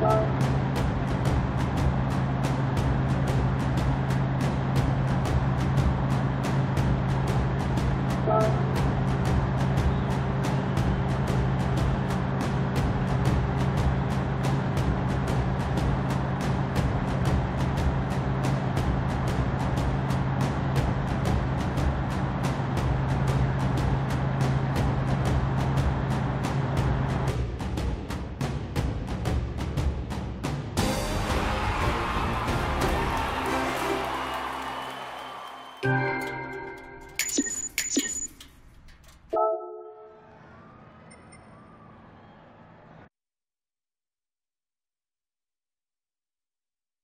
Bye.